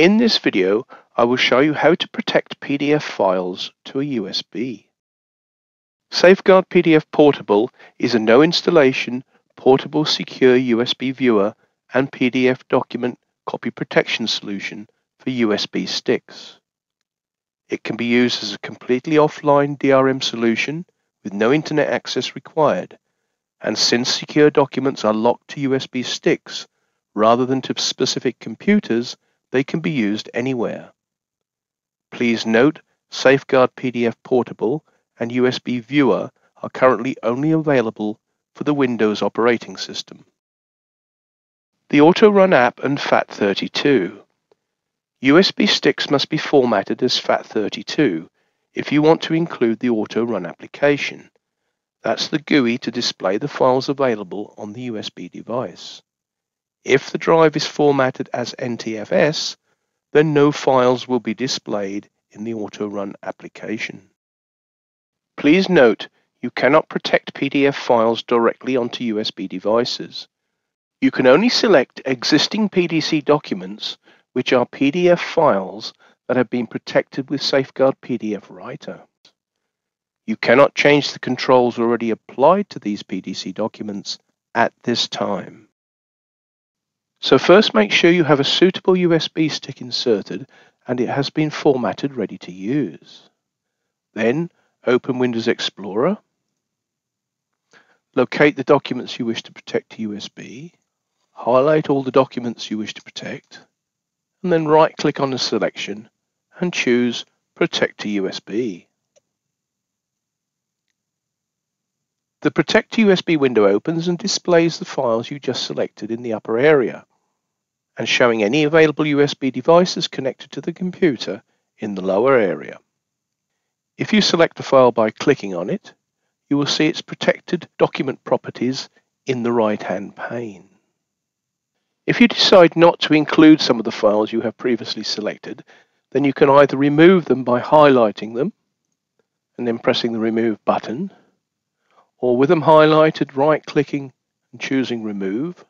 In this video, I will show you how to protect PDF files to a USB. Safeguard PDF Portable is a no installation, portable secure USB viewer and PDF document copy protection solution for USB sticks. It can be used as a completely offline DRM solution with no internet access required, and since secure documents are locked to USB sticks rather than to specific computers, they can be used anywhere. Please note Safeguard PDF Portable and USB Viewer are currently only available for the Windows operating system. The AutoRun app and FAT32. USB sticks must be formatted as FAT32 if you want to include the AutoRun application. That's the GUI to display the files available on the USB device. If the drive is formatted as NTFS, then no files will be displayed in the AutoRun application. Please note you cannot protect PDF files directly onto USB devices. You can only select existing PDC documents which are PDF files that have been protected with Safeguard PDF Writer. You cannot change the controls already applied to these PDC documents at this time. So first make sure you have a suitable USB stick inserted and it has been formatted ready to use. Then open Windows Explorer, locate the documents you wish to protect to USB, highlight all the documents you wish to protect, and then right click on the selection and choose Protect to USB. The Protect to USB window opens and displays the files you just selected in the upper area and showing any available USB devices connected to the computer in the lower area. If you select a file by clicking on it, you will see its protected document properties in the right-hand pane. If you decide not to include some of the files you have previously selected, then you can either remove them by highlighting them and then pressing the Remove button, or with them highlighted, right-clicking and choosing Remove.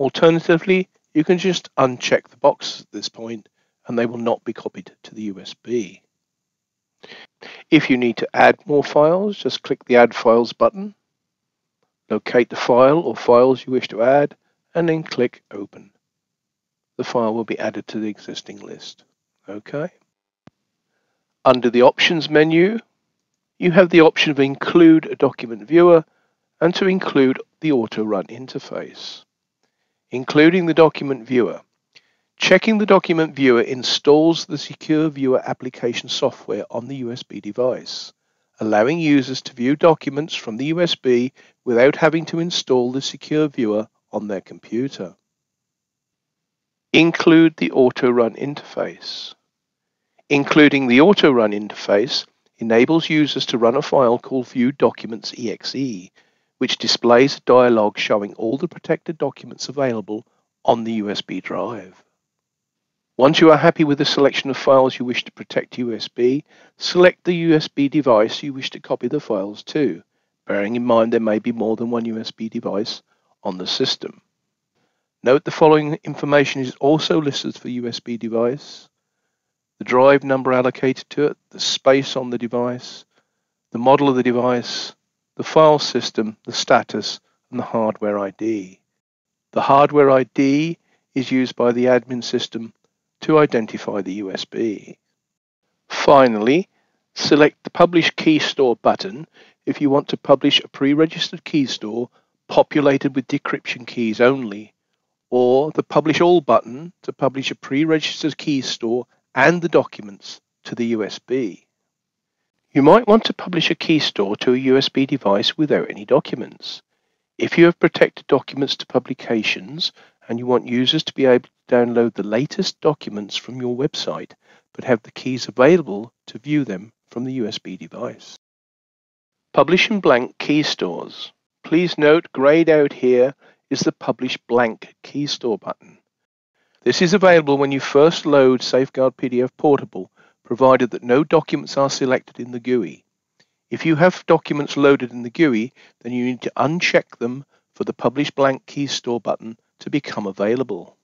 Alternatively, you can just uncheck the box at this point and they will not be copied to the USB. If you need to add more files, just click the Add Files button, locate the file or files you wish to add, and then click Open. The file will be added to the existing list. Okay. Under the Options menu, you have the option of Include a Document Viewer and to include the Auto Run interface including the document viewer. Checking the document viewer installs the Secure Viewer application software on the USB device, allowing users to view documents from the USB without having to install the Secure Viewer on their computer. Include the Auto Run interface. Including the Auto Run interface enables users to run a file called View Documents EXE which displays a dialog showing all the protected documents available on the USB drive. Once you are happy with the selection of files you wish to protect USB, select the USB device you wish to copy the files to, bearing in mind there may be more than one USB device on the system. Note the following information is also listed for USB device, the drive number allocated to it, the space on the device, the model of the device, the file system, the status, and the hardware ID. The hardware ID is used by the admin system to identify the USB. Finally, select the Publish Key Store button if you want to publish a pre-registered key store populated with decryption keys only, or the Publish All button to publish a pre-registered key store and the documents to the USB. You might want to publish a key store to a USB device without any documents. If you have protected documents to publications and you want users to be able to download the latest documents from your website, but have the keys available to view them from the USB device. Publish blank key stores. Please note grayed out here is the Publish Blank Key Store button. This is available when you first load Safeguard PDF Portable provided that no documents are selected in the GUI. If you have documents loaded in the GUI, then you need to uncheck them for the Publish Blank Key Store button to become available.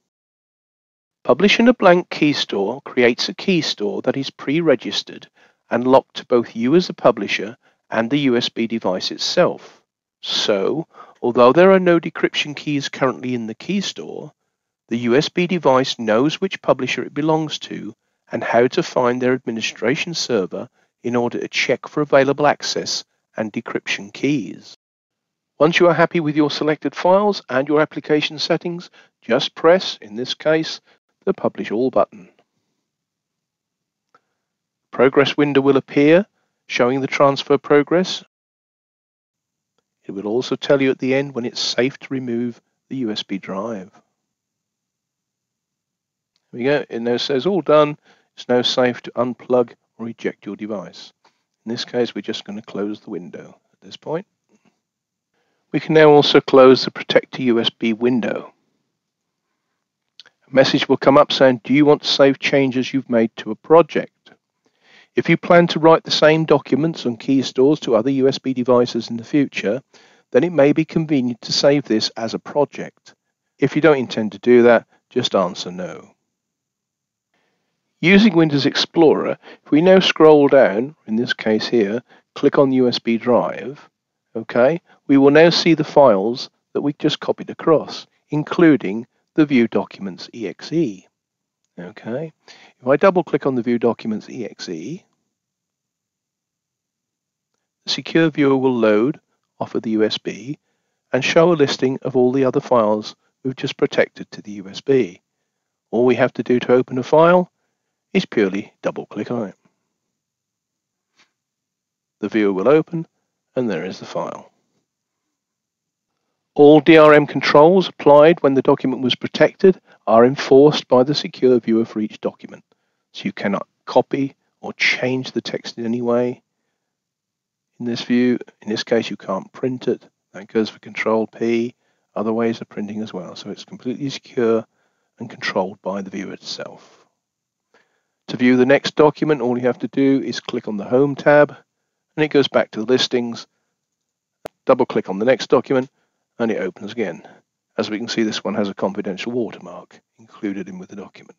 Publishing a blank key store creates a key store that is pre-registered and locked to both you as the publisher and the USB device itself. So, although there are no decryption keys currently in the key store, the USB device knows which publisher it belongs to and how to find their administration server in order to check for available access and decryption keys. Once you are happy with your selected files and your application settings, just press, in this case, the Publish All button. Progress window will appear showing the transfer progress. It will also tell you at the end when it's safe to remove the USB drive. There we go. It now says all done. It's now safe to unplug or eject your device. In this case, we're just going to close the window at this point. We can now also close the Protect to USB window A message will come up saying, do you want to save changes you've made to a project? If you plan to write the same documents on key stores to other USB devices in the future, then it may be convenient to save this as a project. If you don't intend to do that, just answer no. Using Windows Explorer, if we now scroll down, in this case here, click on USB drive, okay, we will now see the files that we just copied across, including the View Documents exe. Okay, if I double click on the View Documents exe, the Secure Viewer will load off of the USB and show a listing of all the other files we've just protected to the USB. All we have to do to open a file is purely double click on it. The viewer will open and there is the file. All DRM controls applied when the document was protected are enforced by the secure viewer for each document. So you cannot copy or change the text in any way. In this view, in this case, you can't print it. That goes for Control P, other ways of printing as well. So it's completely secure and controlled by the viewer itself. To view the next document, all you have to do is click on the Home tab, and it goes back to the listings. Double click on the next document, and it opens again. As we can see, this one has a confidential watermark included in with the document.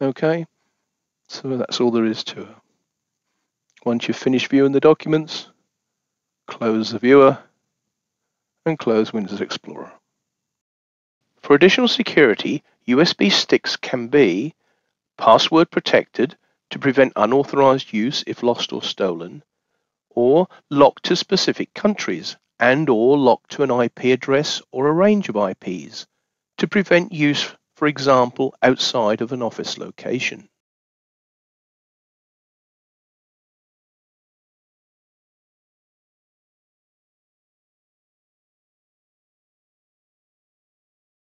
Okay, so that's all there is to it. Once you've finished viewing the documents, close the viewer and close Windows Explorer. For additional security, USB sticks can be password protected to prevent unauthorized use if lost or stolen, or locked to specific countries and or locked to an IP address or a range of IPs to prevent use, for example, outside of an office location.